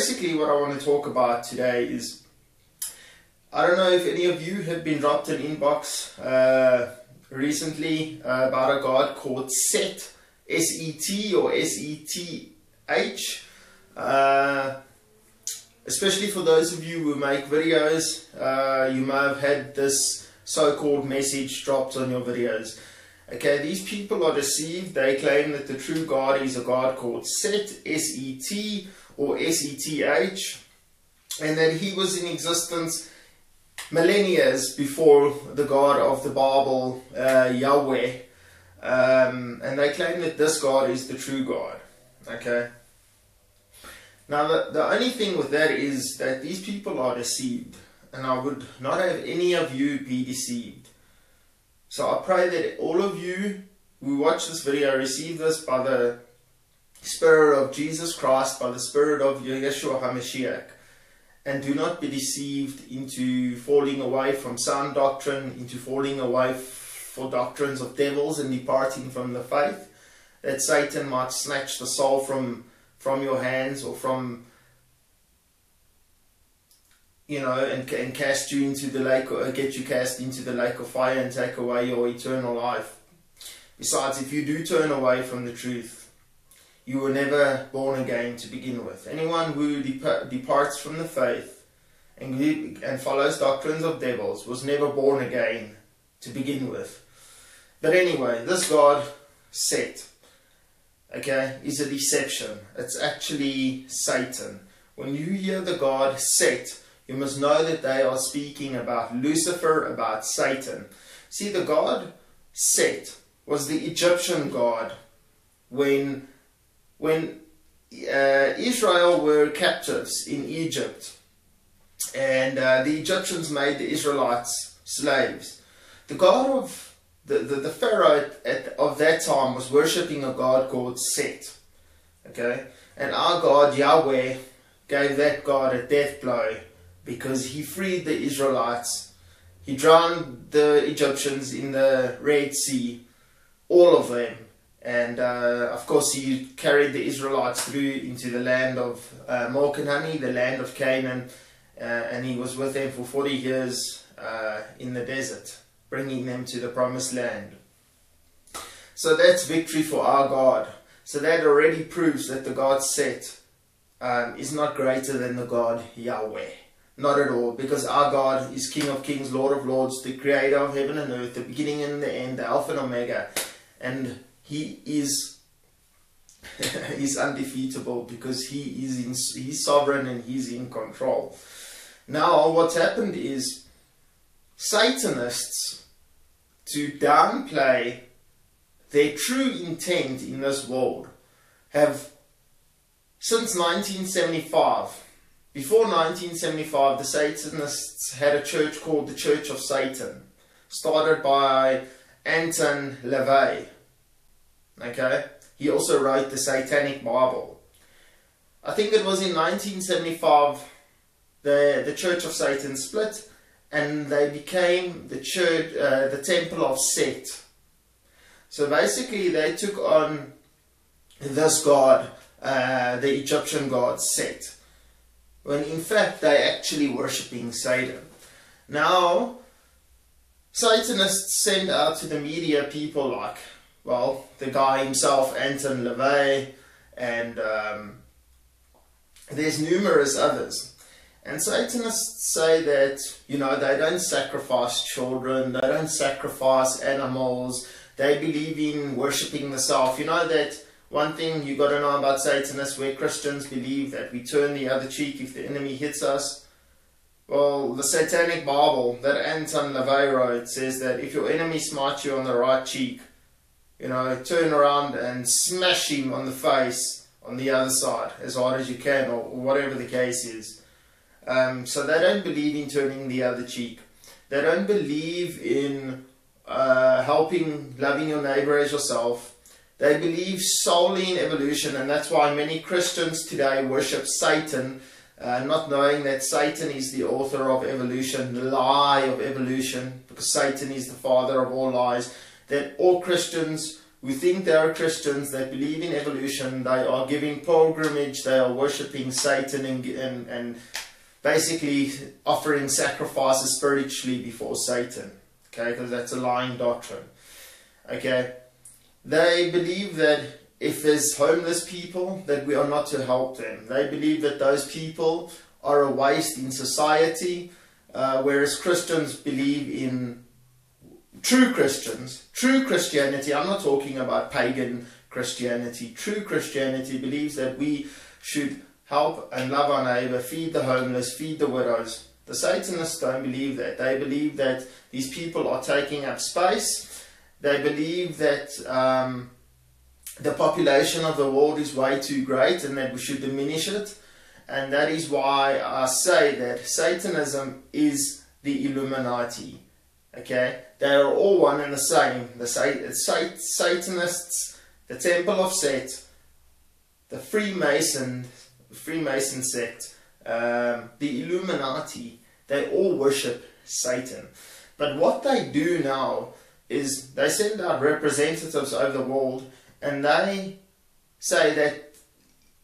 basically, what I want to talk about today is I don't know if any of you have been dropped an inbox uh, recently uh, about a god called Set, S E T or S E T H. Uh, especially for those of you who make videos, uh, you may have had this so called message dropped on your videos. Okay, these people are deceived. They claim that the true God is a God called Set, S E T or S E T H, and that he was in existence millennia before the God of the Bible, uh, Yahweh. Um, and they claim that this God is the true God. Okay. Now, the, the only thing with that is that these people are deceived, and I would not have any of you be deceived. So I pray that all of you who watch this video receive this by the Spirit of Jesus Christ, by the Spirit of Yeshua HaMashiach, and do not be deceived into falling away from sound doctrine, into falling away for doctrines of devils and departing from the faith, that Satan might snatch the soul from, from your hands or from you know, and, and cast you into the lake, or get you cast into the lake of fire and take away your eternal life. Besides, if you do turn away from the truth, you were never born again to begin with. Anyone who dep- departs from the faith and, and follows doctrines of devils was never born again to begin with. But anyway, this God set, okay, is a deception. It's actually Satan. When you hear the God set, you must know that they are speaking about Lucifer, about Satan. See, the god Set was the Egyptian god when, when uh, Israel were captives in Egypt and uh, the Egyptians made the Israelites slaves. The god of the, the, the Pharaoh at, of that time was worshipping a god called Set. Okay? And our God, Yahweh, gave that god a death blow because he freed the Israelites. He drowned the Egyptians in the Red Sea, all of them. And uh, of course, he carried the Israelites through into the land of uh, milk and honey, the land of Canaan, uh, and he was with them for 40 years uh, in the desert, bringing them to the promised land. So that's victory for our God. So that already proves that the God set um, is not greater than the God Yahweh. Not at all, because our God is King of kings, Lord of lords, the creator of heaven and earth, the beginning and the end, the Alpha and Omega. And he is he's undefeatable because he is in, he's sovereign and he's in control. Now, what's happened is Satanists, to downplay their true intent in this world, have since 1975 before 1975, the Satanists had a church called the Church of Satan, started by Anton LaVey. Okay? He also wrote the Satanic Bible. I think it was in 1975 the, the Church of Satan split and they became the church, uh, the Temple of Set. So basically, they took on this god, uh, the Egyptian god Set when in fact they're actually worshipping Satan. Now, Satanists send out to the media people like, well, the guy himself, Anton LaVey, and um, there's numerous others. And Satanists say that, you know, they don't sacrifice children, they don't sacrifice animals, they believe in worshipping the self. You know that one thing you got to know about Satanists, where Christians believe that we turn the other cheek if the enemy hits us. Well, the Satanic Bible that Anton LaVey wrote says that if your enemy smites you on the right cheek, you know, turn around and smash him on the face on the other side as hard as you can, or, whatever the case is. Um, so they don't believe in turning the other cheek. They don't believe in uh, helping, loving your neighbor as yourself. They believe solely in evolution, and that's why many Christians today worship Satan, uh, not knowing that Satan is the author of evolution, the lie of evolution, because Satan is the father of all lies. That all Christians who think they are Christians, they believe in evolution, they are giving pilgrimage, they are worshipping Satan and, and, and basically offering sacrifices spiritually before Satan. Okay, because that's a lying doctrine. Okay, they believe that if there's homeless people, that we are not to help them. They believe that those people are a waste in society, uh, whereas Christians believe in true Christians, true Christianity. I'm not talking about pagan Christianity. True Christianity believes that we should help and love our neighbor, feed the homeless, feed the widows. The Satanists don't believe that. They believe that these people are taking up space. They believe that um, the population of the world is way too great and that we should diminish it. And that is why I say that Satanism is the Illuminati. Okay? They are all one and the same. The Satanists, the Temple of Set, the Freemason, Freemason sect, um, the Illuminati, they all worship Satan. But what they do now is they send out representatives over the world and they say that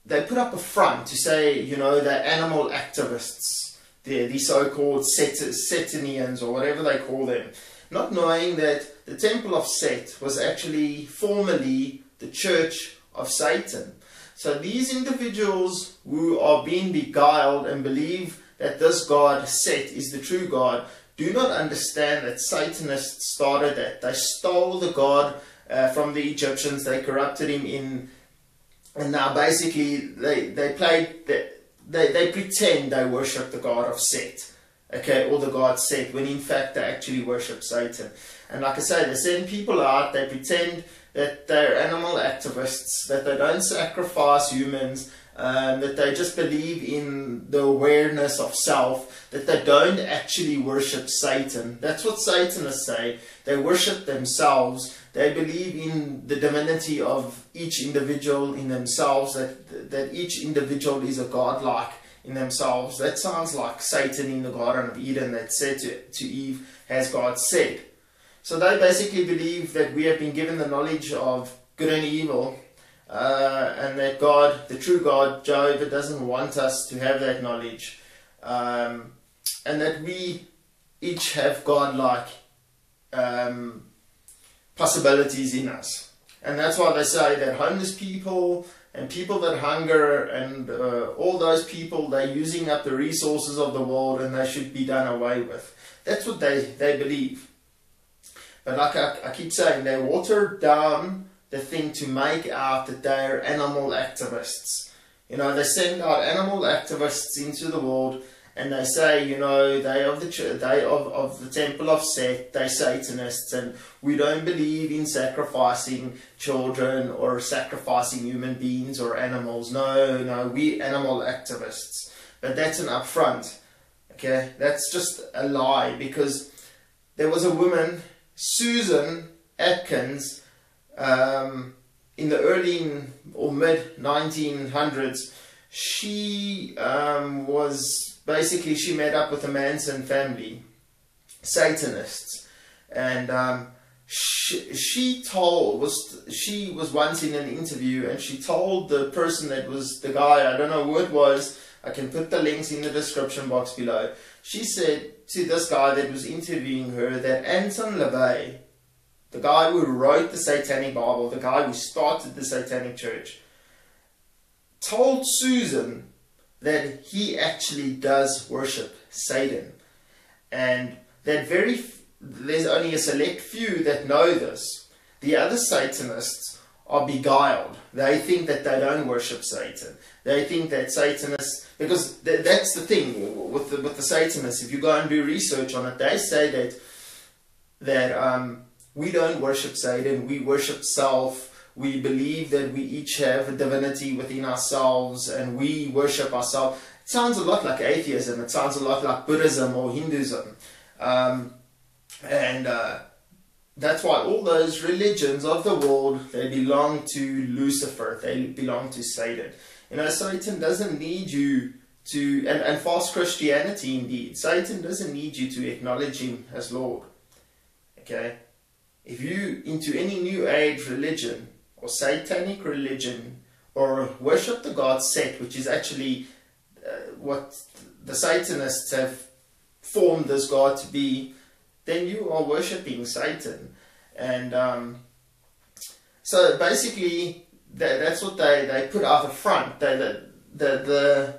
they put up a front to say, you know, they're animal activists, they're the so-called Setanians or whatever they call them, not knowing that the Temple of Set was actually formerly the Church of Satan. So these individuals who are being beguiled and believe that this God, Set, is the true God, do not understand that Satanists started that. They stole the God uh, from the Egyptians. They corrupted him in, and now basically they they played they they, they pretend they worship the God of Set, okay, or the God Set, when in fact they actually worship Satan. And like I say, they send people out. They pretend that they're animal activists, that they don't sacrifice humans. Um, that they just believe in the awareness of self, that they don't actually worship Satan. That's what Satanists say. They worship themselves they believe in the divinity of each individual in themselves, that, that each individual is a godlike in themselves. That sounds like Satan in the Garden of Eden that said to, to Eve, as God said. So they basically believe that we have been given the knowledge of good and evil, uh, and that God, the true God, Jehovah, doesn't want us to have that knowledge, um, and that we each have godlike um, possibilities in us. And that's why they say that homeless people and people that hunger and uh, all those people, they're using up the resources of the world and they should be done away with. That's what they, they believe. But like I, I keep saying, they water down the thing to make out that they're animal activists. You know, they send out animal activists into the world and they say, you know, they of the they of, of the temple of Set, they Satanists, and we don't believe in sacrificing children or sacrificing human beings or animals. No, no, we animal activists. But that's an upfront. Okay, that's just a lie because there was a woman, Susan Atkins, um, in the early or mid 1900s. She um, was basically she met up with the Manson family, Satanists, and um, she, she told was she was once in an interview and she told the person that was the guy I don't know who it was. I can put the links in the description box below. She said to this guy that was interviewing her that Anton LaVey, the guy who wrote the Satanic Bible, the guy who started the Satanic Church, told Susan that he actually does worship Satan. And that very there's only a select few that know this. The other Satanists are beguiled. They think that they don't worship Satan. They think that Satanists, because th- that's the thing with the, with the Satanists. If you go and do research on it, they say that that um, we don't worship Satan. We worship self we believe that we each have a divinity within ourselves and we worship ourselves. It sounds a lot like atheism, it sounds a lot like Buddhism or Hinduism. Um, and uh, that's why all those religions of the world, they belong to Lucifer, they belong to Satan. You know, Satan doesn't need you to, and, and false Christianity indeed, Satan doesn't need you to acknowledge him as Lord. Okay? if you into any new age religion or satanic religion or worship the god Set, which is actually uh, what the Satanists have formed this god to be, then you are worshipping Satan. And um, so basically, that, that's what they, they put out the front. They, the, the, the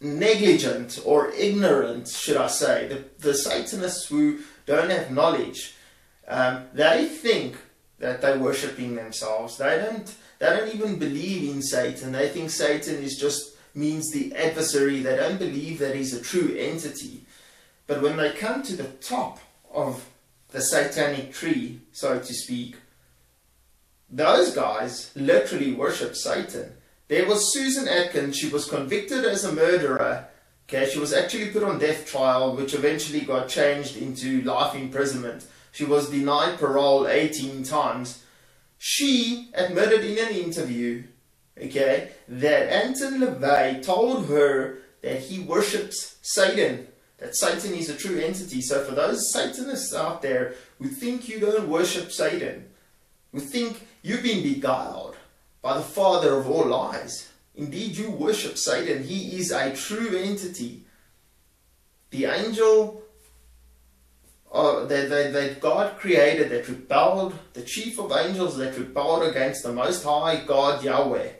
negligent or ignorant, should I say, the, the Satanists who don't have knowledge, um, they think that they're worshipping themselves. They don't, they don't even believe in Satan. They think Satan is just means the adversary. They don't believe that he's a true entity. But when they come to the top of the satanic tree, so to speak, those guys literally worship Satan. There was Susan Atkins, she was convicted as a murderer. Okay, she was actually put on death trial, which eventually got changed into life imprisonment. She was denied parole 18 times. She admitted in an interview, okay, that Anton LaVey told her that he worships Satan that Satan is a true entity. So for those Satanists out there who think you don't worship Satan, who think you've been beguiled by the father of all lies, indeed you worship Satan. He is a true entity. The angel uh, God created that rebelled, the chief of angels that rebelled against the Most High God Yahweh.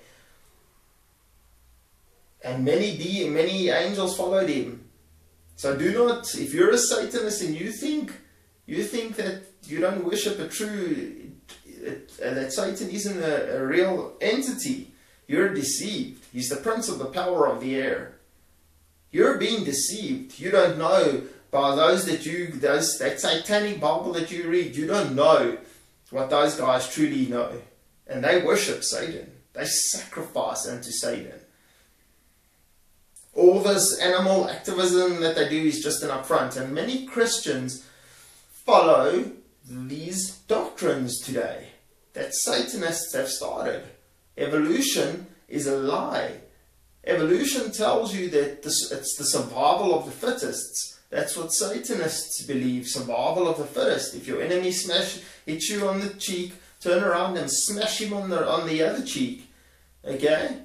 And many, many angels followed him so do not, if you're a Satanist and you think, you think that you don't worship a true, uh, that Satan isn't a, a real entity, you're deceived. He's the prince of the power of the air. You're being deceived. You don't know by those that you, those, that satanic Bible that you read, you don't know what those guys truly know. And they worship Satan. They sacrifice unto Satan all this animal activism that they do is just an upfront. And many Christians follow these doctrines today that Satanists have started. Evolution is a lie. Evolution tells you that this, it's the survival of the fittest. That's what Satanists believe, survival of the fittest. If your enemy smash hits you on the cheek, turn around and smash him on the on the other cheek. Okay?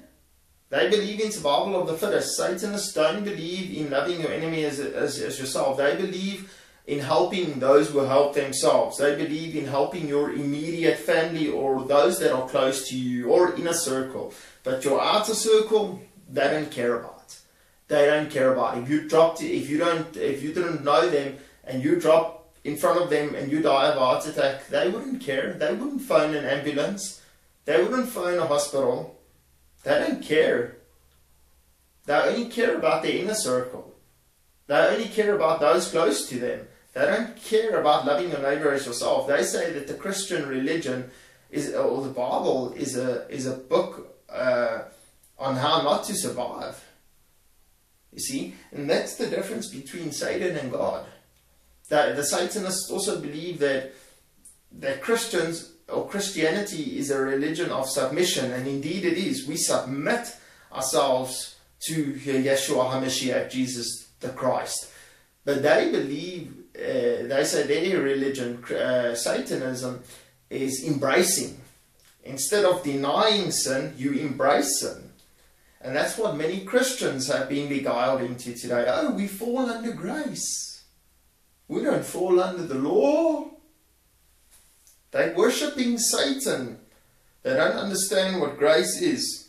They believe in survival of the fittest. Satanists don't believe in loving your enemy as, as, as yourself. They believe in helping those who help themselves. They believe in helping your immediate family or those that are close to you or in a circle. But your outer circle, they don't care about. They don't care about. If you dropped, if you don't, if you didn't know them and you drop in front of them and you die of a heart attack, they wouldn't care. They wouldn't phone an ambulance. They wouldn't phone a hospital they don't care. They only care about their inner circle. They only care about those close to them. They don't care about loving your neighbor as yourself. They say that the Christian religion is, or the Bible is a is a book uh, on how not to survive. You see, and that's the difference between Satan and God. That the Satanists also believe that that Christians or Christianity is a religion of submission, and indeed it is. We submit ourselves to Yeshua HaMashiach, Jesus the Christ. But they believe, uh, they say their religion, uh, Satanism, is embracing. Instead of denying sin, you embrace sin. And that's what many Christians have been beguiled into today. Oh, we fall under grace. We don't fall under the law. They're worshipping Satan. They don't understand what grace is.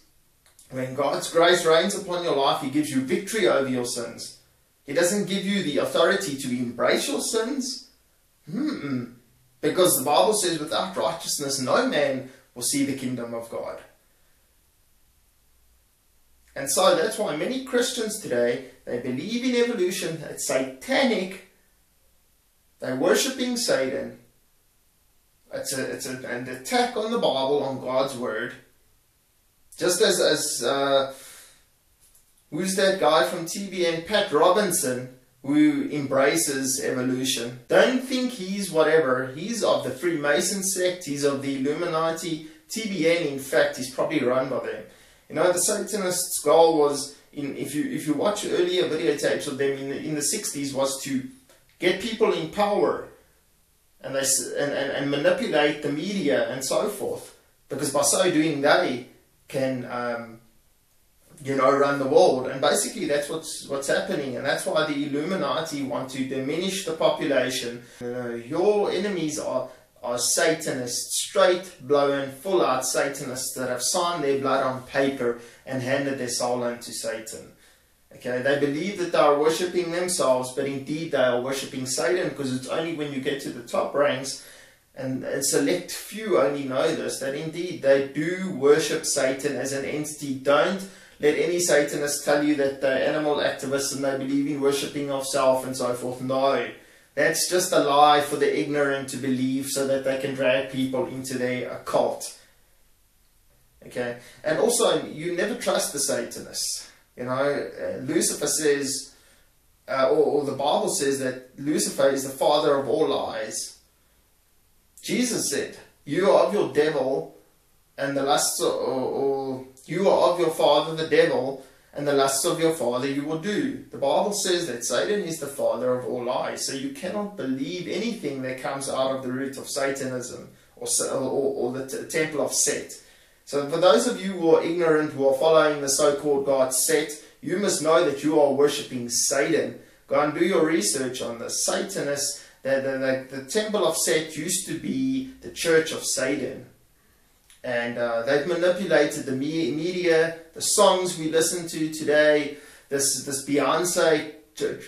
When God's grace reigns upon your life, He gives you victory over your sins. He doesn't give you the authority to embrace your sins. Hmm. Because the Bible says, without righteousness, no man will see the kingdom of God. And so that's why many Christians today, they believe in evolution, it's satanic, they're worshipping Satan, it's a it's a, an attack on the Bible, on God's word. Just as as uh, who's that guy from TBN, Pat Robertson, who embraces evolution. Don't think he's whatever. He's of the Freemason sect. He's of the Illuminati. TBN, in fact, is probably run by them. You know, the Satanists' goal was, in if you if you watch earlier videotapes of them in the, in the 60s, was to get people in power and, they, and, and, and manipulate the media and so forth. Because by so doing, they can, um, you know, run the world. And basically, that's what's what's happening, and that's why the Illuminati want to diminish the population. Know, your enemies are are Satanists, straight blown, full out Satanists that have signed their blood on paper and handed their soul unto Satan. Okay, they believe that they are worshipping themselves, but indeed they are worshipping Satan because it's only when you get to the top ranks and a select few only know this that indeed they do worship Satan as an entity. Don't let any Satanist tell you that they're animal activists and they believe in worshipping of self and so forth. No. That's just a lie for the ignorant to believe so that they can drag people into their occult. Okay? And also, you never trust the Satanists. You know, uh, Lucifer says, uh, or, or the Bible says that Lucifer is the father of all lies. Jesus said, You are of your devil, and the lusts, or, or you are of your father the devil, and the lusts of your father you will do. The Bible says that Satan is the father of all lies, so you cannot believe anything that comes out of the root of Satanism or, or, or the temple of Set. So, for those of you who are ignorant, who are following the so called God Set, you must know that you are worshipping Satan. Go and do your research on the Satanists. The, the, the, the temple of Set used to be the church of Satan and uh, they've manipulated the media, the songs we listen to today, this this Beyonce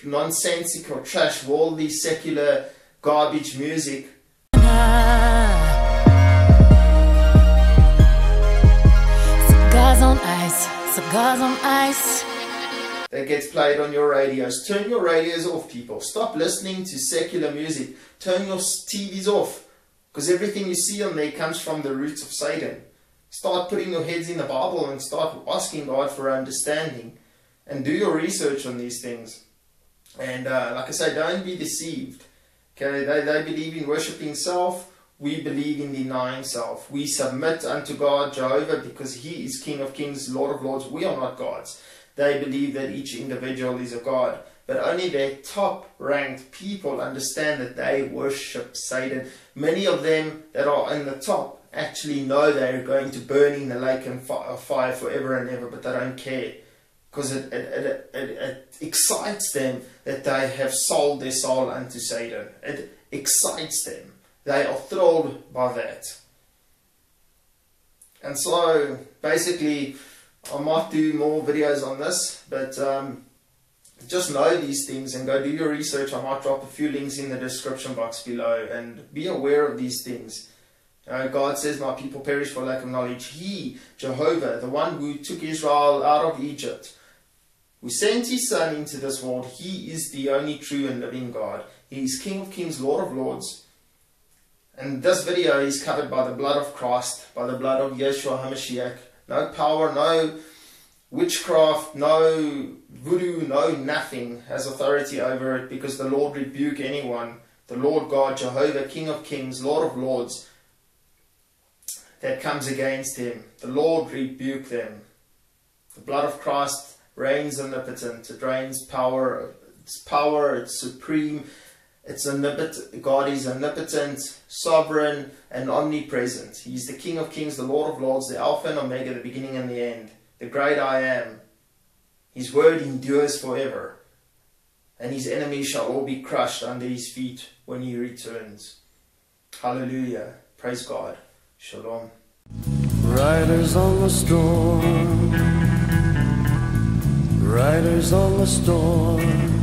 nonsensical trash, all these secular garbage music. Cigars on ice, cigars on ice. That gets played on your radios. Turn your radios off, people. Stop listening to secular music. Turn your TVs off. Because everything you see on there comes from the roots of Satan. Start putting your heads in the Bible and start asking God for understanding. And do your research on these things. And uh, like I say, don't be deceived. Okay, they, they believe in worshipping self. We believe in denying self. We submit unto God, Jehovah, because He is King of kings, Lord of lords. We are not gods. They believe that each individual is a God but only their top ranked people understand that they worship Satan. Many of them that are in the top actually know they're going to burn in the lake of fire forever and ever, but they don't care because it, it, it, it, excites them that they have sold their soul unto Satan. It excites them. They are thrilled by that. And so basically, I might do more videos on this, but. Um, just know these things and go do your research. I might drop a few links in the description box below and be aware of these things. Uh, God says, My people perish for lack of knowledge. He, Jehovah, the one who took Israel out of Egypt, who sent his Son into this world, he is the only true and living God. He is King of kings, Lord of lords. And this video is covered by the blood of Christ, by the blood of Yeshua HaMashiach. No power, no witchcraft, no voodoo, no nothing has authority over it because the Lord rebuke anyone, the Lord God, Jehovah, King of kings, Lord of lords, that comes against him. The Lord rebuke them. The blood of Christ reigns omnipotent. It reigns power. It's power. It's supreme. It's omnipotent. God is omnipotent, sovereign, and omnipresent. He's the King of kings, the Lord of lords, the Alpha and Omega, the beginning and the end the great I am. His word endures forever, and his enemies shall all be crushed under his feet when he returns. Hallelujah. Praise God. Shalom. Riders on the storm. Riders on the storm.